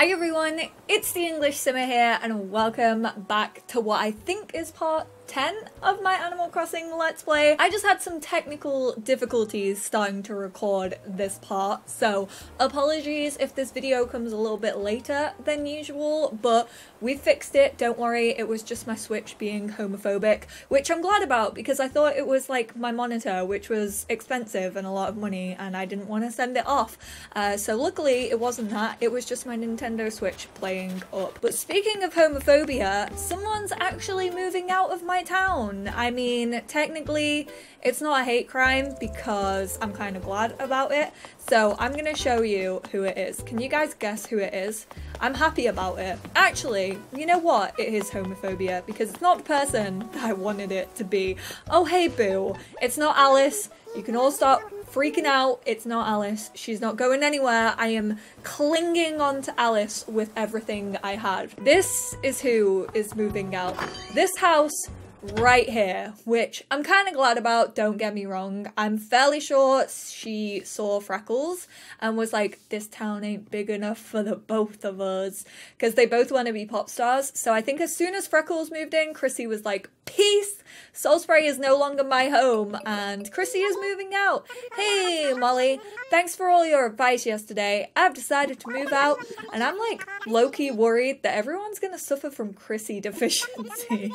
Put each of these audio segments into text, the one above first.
Hi everyone, it's the English Simmer here and welcome back to what I think is part 10 of my Animal Crossing Let's Play. I just had some technical difficulties starting to record this part, so apologies if this video comes a little bit later than usual, but we fixed it, don't worry, it was just my Switch being homophobic, which I'm glad about because I thought it was like my monitor, which was expensive and a lot of money, and I didn't want to send it off. Uh, so luckily it wasn't that, it was just my Nintendo Switch playing up. But speaking of homophobia, someone's actually moving out of my my town. I mean, technically, it's not a hate crime because I'm kind of glad about it. So I'm gonna show you who it is. Can you guys guess who it is? I'm happy about it. Actually, you know what? It is homophobia because it's not the person that I wanted it to be. Oh, hey, boo. It's not Alice. You can all stop freaking out. It's not Alice. She's not going anywhere. I am clinging on to Alice with everything I have. This is who is moving out. This house right here, which I'm kind of glad about, don't get me wrong. I'm fairly sure she saw Freckles and was like, this town ain't big enough for the both of us. Because they both want to be pop stars. So I think as soon as Freckles moved in, Chrissy was like, peace! Salisbury is no longer my home, and Chrissy is moving out. Hey, Molly, thanks for all your advice yesterday. I've decided to move out, and I'm like low-key worried that everyone's gonna suffer from Chrissy deficiency.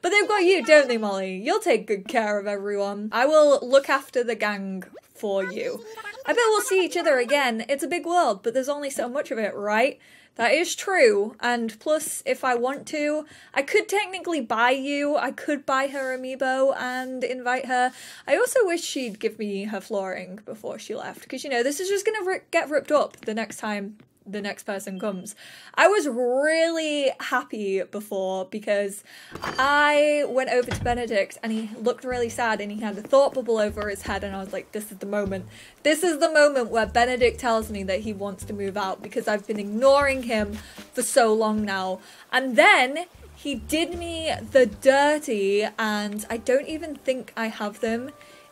But they've got you, don't they, Molly? You'll take good care of everyone. I will look after the gang for you. I bet we'll see each other again. It's a big world, but there's only so much of it, right? That is true, and plus, if I want to, I could technically buy you. I could buy her amiibo and invite her. I also wish she'd give me her flooring before she left, because you know, this is just gonna get ripped up the next time the next person comes. I was really happy before because I went over to Benedict and he looked really sad and he had a thought bubble over his head and I was like, this is the moment. This is the moment where Benedict tells me that he wants to move out because I've been ignoring him for so long now. And then he did me the dirty and I don't even think I have them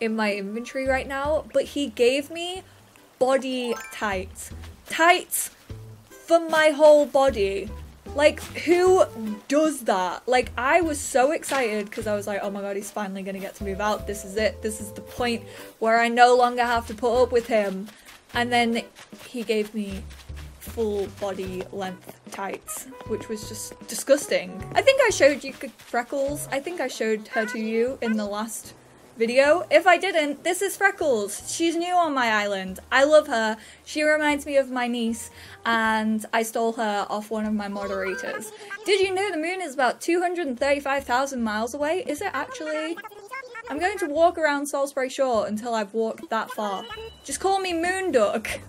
in my inventory right now, but he gave me body tights tights my whole body. Like, who does that? Like, I was so excited because I was like, oh my god, he's finally gonna get to move out. This is it. This is the point where I no longer have to put up with him. And then he gave me full body length tights, which was just disgusting. I think I showed you Freckles. I think I showed her to you in the last video. If I didn't, this is Freckles. She's new on my island. I love her. She reminds me of my niece and I stole her off one of my moderators. Did you know the moon is about 235,000 miles away? Is it actually? I'm going to walk around Salisbury Shore until I've walked that far. Just call me Moonduck.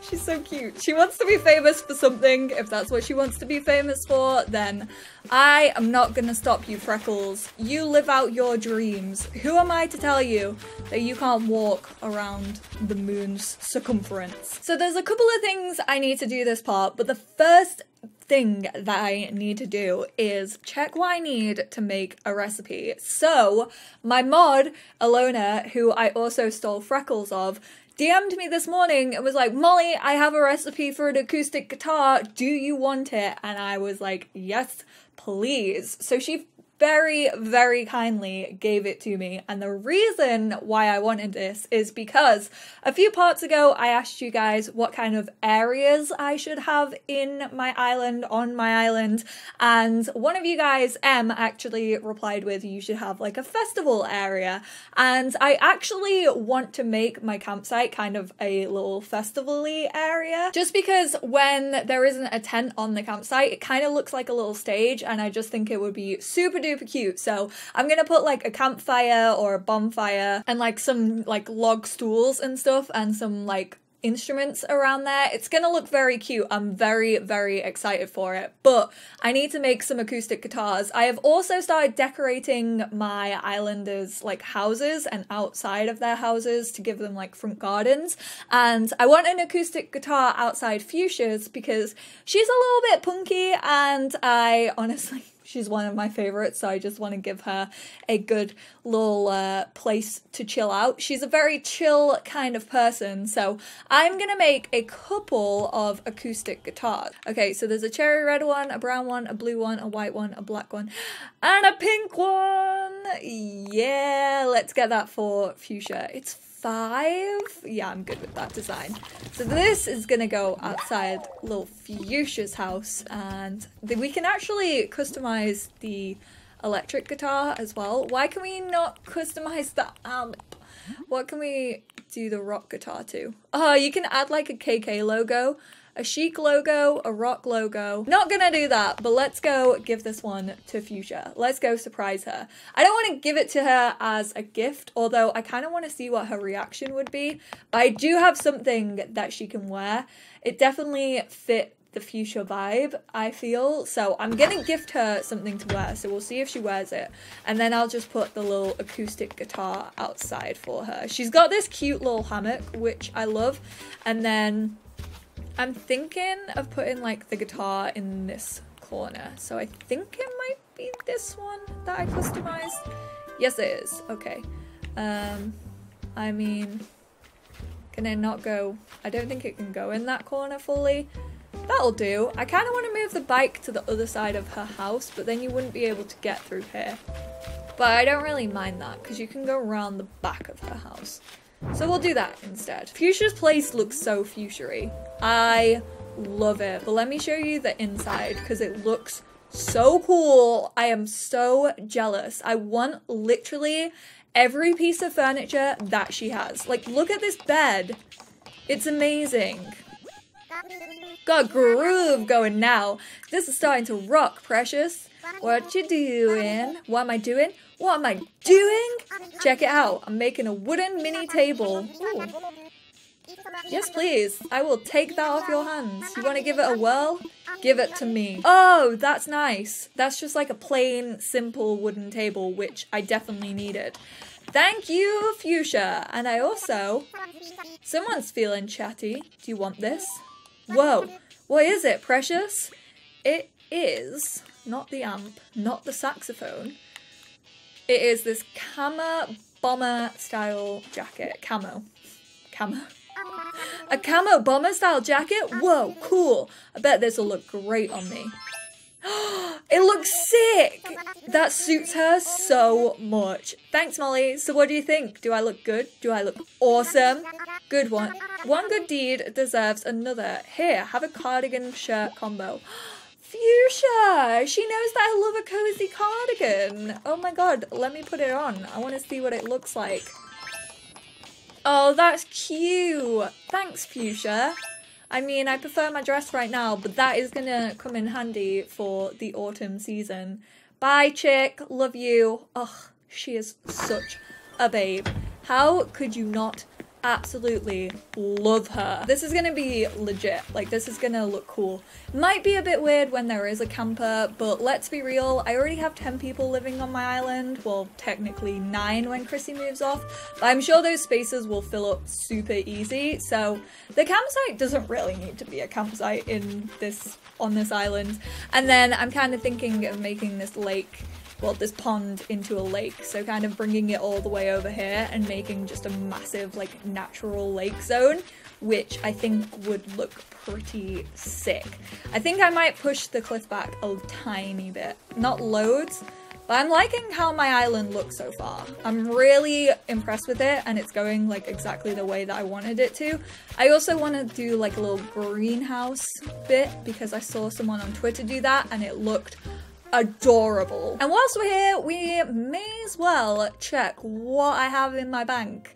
She's so cute. She wants to be famous for something. If that's what she wants to be famous for, then I am not gonna stop you, Freckles. You live out your dreams. Who am I to tell you that you can't walk around the moon's circumference? So there's a couple of things I need to do this part, but the first thing that I need to do is check what I need to make a recipe. So, my mod, Alona, who I also stole Freckles of, DM'd me this morning and was like, Molly, I have a recipe for an acoustic guitar. Do you want it? And I was like, yes, please. So she very, very kindly gave it to me. And the reason why I wanted this is because a few parts ago I asked you guys what kind of areas I should have in my island, on my island. And one of you guys, M, actually replied with, you should have like a festival area. And I actually want to make my campsite kind of a little festival area. Just because when there isn't a tent on the campsite, it kind of looks like a little stage. And I just think it would be super super cute. So I'm gonna put like a campfire or a bonfire and like some like log stools and stuff and some like instruments around there. It's gonna look very cute. I'm very, very excited for it. But I need to make some acoustic guitars. I have also started decorating my islanders like houses and outside of their houses to give them like front gardens. And I want an acoustic guitar outside Fuchsia's because she's a little bit punky and I honestly She's one of my favorites, so I just want to give her a good little uh, place to chill out. She's a very chill kind of person, so I'm gonna make a couple of acoustic guitars. Okay, so there's a cherry red one, a brown one, a blue one, a white one, a black one, and a pink one. Yeah, let's get that for fuchsia. It's five. Yeah, I'm good with that design. So this is gonna go outside little Fuchsia's house and we can actually customize the electric guitar as well. Why can we not customize the amp? What can we do the rock guitar to? Oh, you can add like a KK logo a chic logo, a rock logo. Not gonna do that, but let's go give this one to Fuchsia. Let's go surprise her. I don't want to give it to her as a gift, although I kind of want to see what her reaction would be. I do have something that she can wear. It definitely fit the fuchsia vibe, I feel. So I'm gonna gift her something to wear, so we'll see if she wears it. And then I'll just put the little acoustic guitar outside for her. She's got this cute little hammock, which I love. And then I'm thinking of putting like the guitar in this corner. So I think it might be this one that I customized. Yes, it is. Okay. Um, I mean, can it not go? I don't think it can go in that corner fully. That'll do. I kind of want to move the bike to the other side of her house, but then you wouldn't be able to get through here. But I don't really mind that because you can go around the back of her house. So we'll do that instead. Fuchsia's place looks so fuchsia I love it. But let me show you the inside because it looks so cool. I am so jealous. I want literally every piece of furniture that she has. Like, look at this bed. It's amazing. Got groove going now. This is starting to rock, precious. What you doing? What am I doing? What am I doing? Check it out. I'm making a wooden mini table. Ooh. Yes, please. I will take that off your hands. You want to give it a whirl? Give it to me. Oh, oh, that's nice. That's just like a plain, simple wooden table, which I definitely needed. Thank you, Fuchsia. And I also... Someone's feeling chatty. Do you want this? Whoa. What is it, precious? It is not the amp, not the saxophone. It is this Kama bomber style jacket. Camo. Camo. A camo bomber style jacket? Whoa, cool. I bet this will look great on me. it looks sick! That suits her so much. Thanks, Molly. So what do you think? Do I look good? Do I look awesome? Good one. One good deed deserves another. Here, have a cardigan shirt combo. Fuchsia! She knows that I love a cozy cardigan. Oh my god, let me put it on. I want to see what it looks like. Oh, that's cute. Thanks, Fuchsia. I mean, I prefer my dress right now, but that is gonna come in handy for the autumn season. Bye, chick. Love you. Ugh, she is such a babe. How could you not absolutely love her. This is gonna be legit, like this is gonna look cool. Might be a bit weird when there is a camper, but let's be real, I already have 10 people living on my island, well technically 9 when Chrissy moves off, but I'm sure those spaces will fill up super easy, so the campsite doesn't really need to be a campsite in this on this island. And then I'm kind of thinking of making this lake well, this pond into a lake. So kind of bringing it all the way over here and making just a massive like natural lake zone, which I think would look pretty sick. I think I might push the cliff back a tiny bit, not loads, but I'm liking how my island looks so far. I'm really impressed with it and it's going like exactly the way that I wanted it to. I also want to do like a little greenhouse bit because I saw someone on Twitter do that and it looked adorable. And whilst we're here, we may as well check what I have in my bank.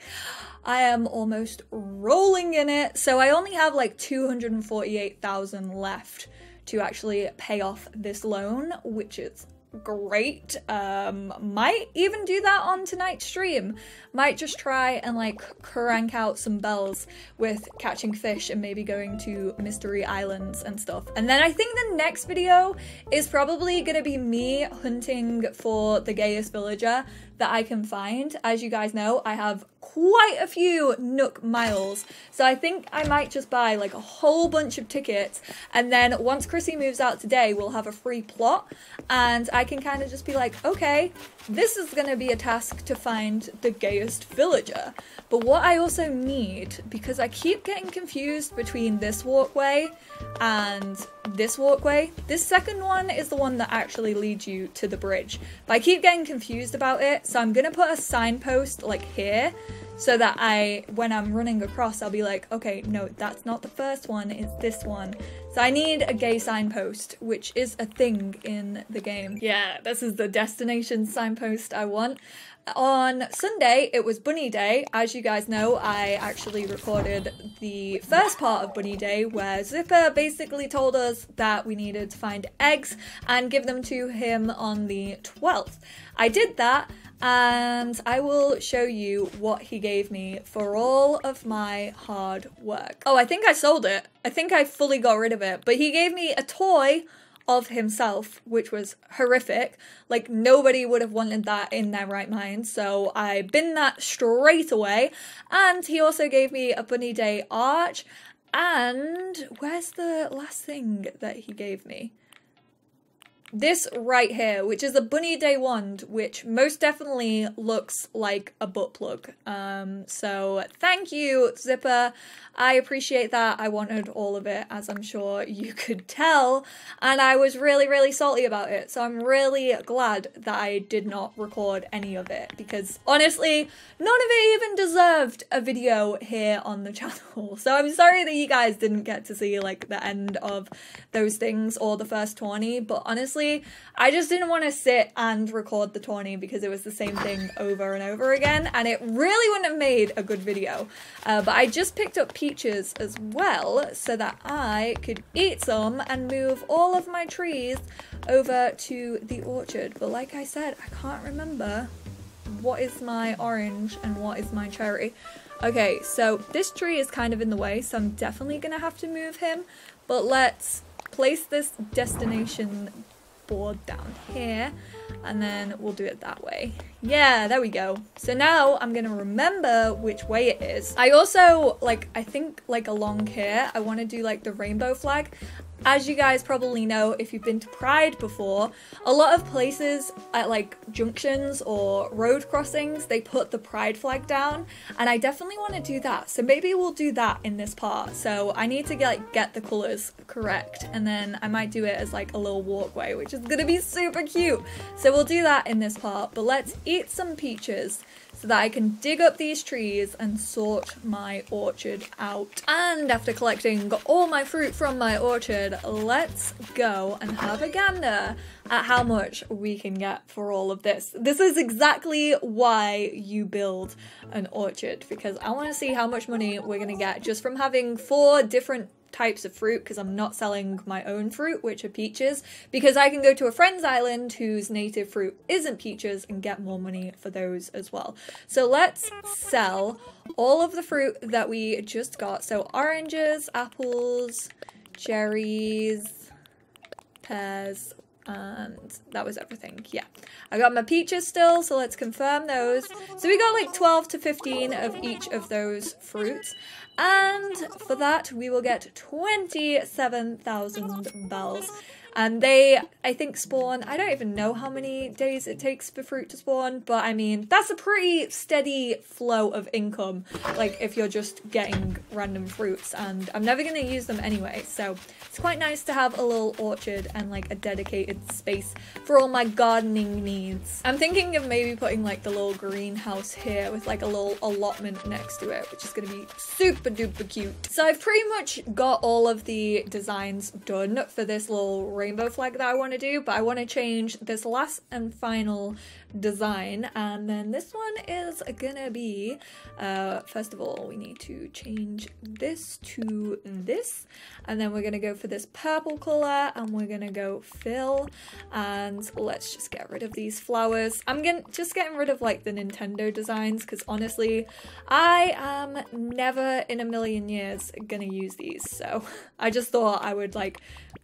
I am almost rolling in it. So I only have like 248,000 left to actually pay off this loan, which is great. Um, might even do that on tonight's stream. Might just try and like crank out some bells with catching fish and maybe going to mystery islands and stuff. And then I think the next video is probably gonna be me hunting for the gayest villager that I can find. As you guys know, I have quite a few Nook miles. So I think I might just buy like a whole bunch of tickets and then once Chrissy moves out today, we'll have a free plot and I can kind of just be like, okay, this is going to be a task to find the gayest villager. But what I also need, because I keep getting confused between this walkway and this walkway, this second one is the one that actually leads you to the bridge. But I keep getting confused about it, so I'm going to put a signpost like here so that I, when I'm running across, I'll be like, okay, no, that's not the first one, it's this one. So I need a gay signpost, which is a thing in the game. Yeah, this is the destination signpost I want. On Sunday, it was Bunny Day. As you guys know, I actually recorded the first part of Bunny Day where Zipper basically told us that we needed to find eggs and give them to him on the 12th. I did that and I will show you what he gave me for all of my hard work. Oh, I think I sold it. I think I fully got rid of it, but he gave me a toy of himself, which was horrific. Like, nobody would have wanted that in their right mind, so I bin that straight away. And he also gave me a Bunny Day arch. And where's the last thing that he gave me? This right here, which is a Bunny Day wand, which most definitely looks like a butt plug. Um, so thank you, Zipper. I appreciate that. I wanted all of it, as I'm sure you could tell, and I was really, really salty about it. So I'm really glad that I did not record any of it, because honestly, none of it even deserved a video here on the channel. So I'm sorry that you guys didn't get to see like the end of those things or the first 20, but honestly, honestly, I just didn't want to sit and record the tourney because it was the same thing over and over again, and it really wouldn't have made a good video. Uh, but I just picked up peaches as well so that I could eat some and move all of my trees over to the orchard. But like I said, I can't remember what is my orange and what is my cherry. Okay, so this tree is kind of in the way, so I'm definitely gonna have to move him. But let's place this destination board down here and then we'll do it that way. Yeah, there we go. So now I'm gonna remember which way it is. I also, like, I think like along here, I wanna do like the rainbow flag. As you guys probably know, if you've been to Pride before, a lot of places at like junctions or road crossings, they put the Pride flag down, and I definitely want to do that. So maybe we'll do that in this part. So I need to get, like, get the colors correct, and then I might do it as like a little walkway, which is gonna be super cute. So we'll do that in this part, but let's some peaches so that I can dig up these trees and sort my orchard out. And after collecting all my fruit from my orchard, let's go and have a gander at how much we can get for all of this. This is exactly why you build an orchard because I want to see how much money we're going to get just from having four different types of fruit because I'm not selling my own fruit, which are peaches, because I can go to a friend's island whose native fruit isn't peaches and get more money for those as well. So let's sell all of the fruit that we just got. So oranges, apples, cherries, pears, and that was everything. Yeah. I got my peaches still, so let's confirm those. So we got like 12 to 15 of each of those fruits. And for that, we will get 27,000 bells. And they, I think, spawn. I don't even know how many days it takes for fruit to spawn, but I mean, that's a pretty steady flow of income. Like, if you're just getting random fruits, and I'm never going to use them anyway, so it's quite nice to have a little orchard and like a dedicated space for all my gardening needs. I'm thinking of maybe putting like the little greenhouse here with like a little allotment next to it, which is going to be super duper cute. So I've pretty much got all of the designs done for this little rainbow flag that I want to do, but I want to change this last and final design. And then this one is gonna be, uh, first of all, we need to change this to this. And then we're gonna go for this purple color and we're gonna go fill. And let's just get rid of these flowers. I'm gonna just getting rid of like the Nintendo designs because honestly, I am never in a million years gonna use these. So I just thought I would like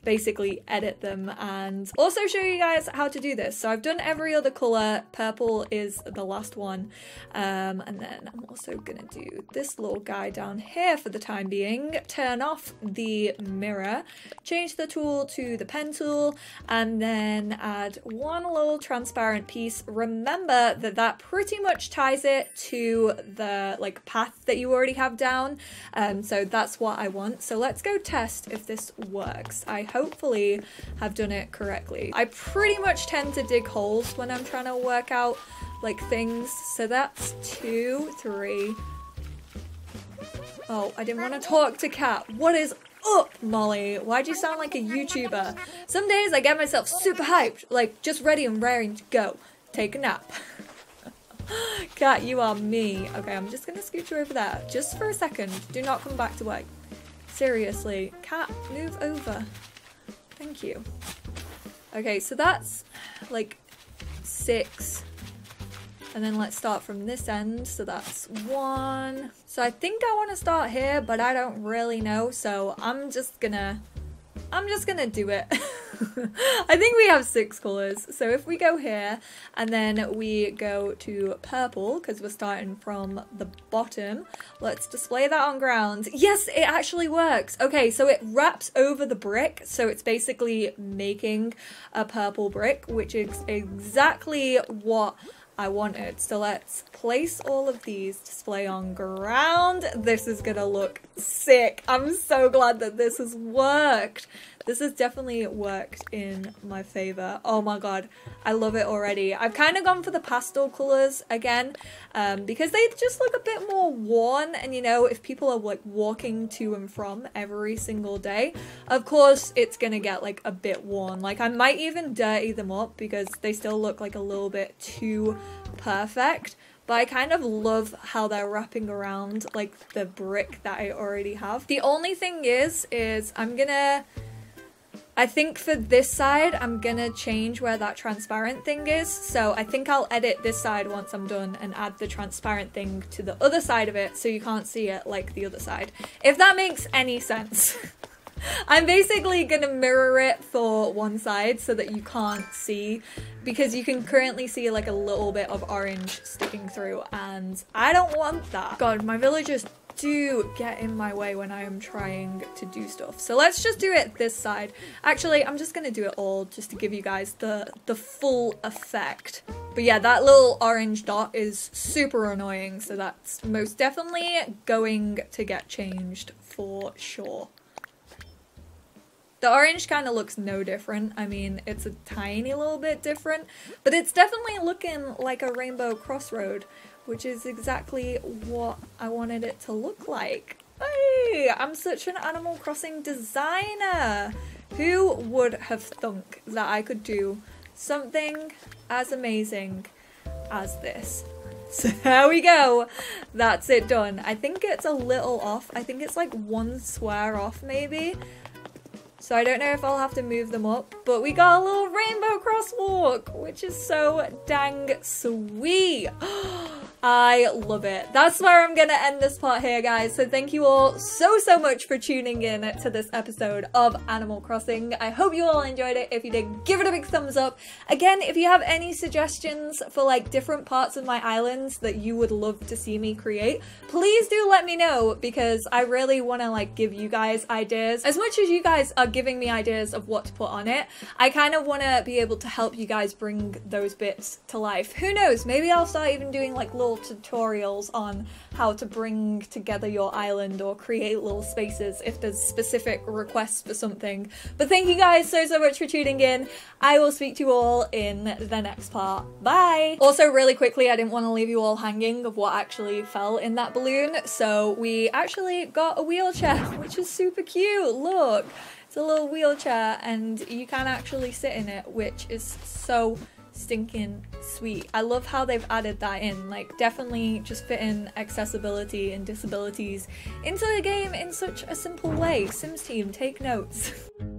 basically edit them and also show you guys how to do this. So I've done every other color. Purple is the last one. Um, and then I'm also gonna do this little guy down here for the time being. Turn off the mirror, change the tool to the pen tool, and then add one little transparent piece. Remember that that pretty much ties it to the like path that you already have down. Um, so that's what I want. So let's go test if this works. I hopefully have done it correctly. I pretty much tend to dig holes when I'm trying to work out like things. So that's two, three. Oh, I didn't want to talk to Cat. What is up, Molly? Why do you sound like a YouTuber? Some days I get myself super hyped, like just ready and raring to go. Take a nap. Cat, you are me. Okay, I'm just gonna scoot you over there. Just for a second. Do not come back to work. Seriously. Cat, move over. Thank you. Okay, so that's like six. And then let's start from this end. So that's one. So I think I want to start here, but I don't really know. So I'm just gonna, I'm just gonna do it. I think we have six colours. So if we go here and then we go to purple because we're starting from the bottom, let's display that on ground. Yes, it actually works. Okay, so it wraps over the brick. So it's basically making a purple brick, which is exactly what I wanted. So let's place all of these display on ground. This is gonna look sick. I'm so glad that this has worked. This has definitely worked in my favor. Oh my god, I love it already. I've kind of gone for the pastel colors again um, because they just look a bit more worn and you know, if people are like walking to and from every single day, of course it's gonna get like a bit worn. Like I might even dirty them up because they still look like a little bit too perfect but I kind of love how they're wrapping around like the brick that I already have. The only thing is, is I'm gonna I think for this side, I'm gonna change where that transparent thing is. So I think I'll edit this side once I'm done and add the transparent thing to the other side of it so you can't see it like the other side. If that makes any sense. I'm basically gonna mirror it for one side so that you can't see because you can currently see like a little bit of orange sticking through and I don't want that. God, my villagers do get in my way when I am trying to do stuff. So let's just do it this side. Actually, I'm just gonna do it all just to give you guys the, the full effect. But yeah, that little orange dot is super annoying, so that's most definitely going to get changed for sure. The orange kind of looks no different. I mean, it's a tiny little bit different, but it's definitely looking like a rainbow crossroad, which is exactly what I wanted it to look like. Hey, I'm such an Animal Crossing designer! Who would have thunk that I could do something as amazing as this? So there we go. That's it done. I think it's a little off. I think it's like one square off maybe. So I don't know if I'll have to move them up, but we got a little rainbow crosswalk, which is so dang sweet. Oh, I love it. That's where I'm gonna end this part here, guys. So thank you all so, so much for tuning in to this episode of Animal Crossing. I hope you all enjoyed it. If you did, give it a big thumbs up. Again, if you have any suggestions for like different parts of my islands that you would love to see me create, please do let me know because I really want to like give you guys ideas. As much as you guys are giving me ideas of what to put on it, I kind of want to be able to help you guys bring those bits to life. Who knows? Maybe I'll start even doing like little tutorials on how to bring together your island or create little spaces if there's specific requests for something. But thank you guys so, so much for tuning in. I will speak to you all in the next part. Bye! Also, really quickly, I didn't want to leave you all hanging of what actually fell in that balloon, so we actually got a wheelchair, which is super cute. Look! It's a little wheelchair and you can actually sit in it, which is so stinking sweet. I love how they've added that in, like definitely just fitting accessibility and disabilities into the game in such a simple way. Sims team, take notes.